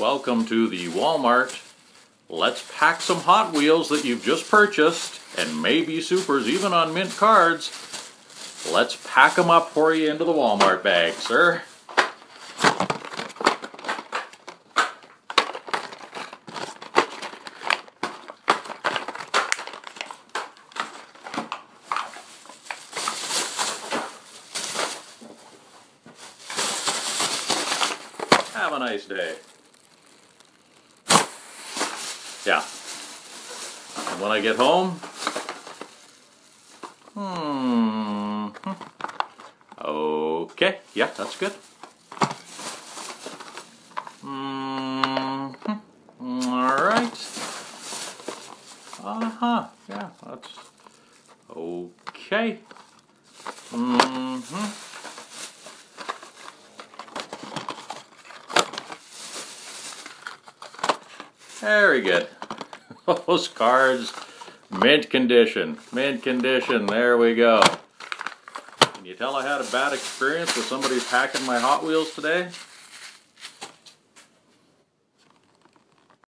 Welcome to the Walmart. Let's pack some Hot Wheels that you've just purchased and maybe supers even on mint cards. Let's pack them up for you into the Walmart bag, sir. Have a nice day. Yeah. And when I get home, hmm. Okay, yeah, that's good. Hmm. All right. Uh huh. Yeah, that's okay. Mm-hmm. Very good. Those cards, mint condition. Mint condition. There we go. Can you tell I had a bad experience with somebody packing my Hot Wheels today?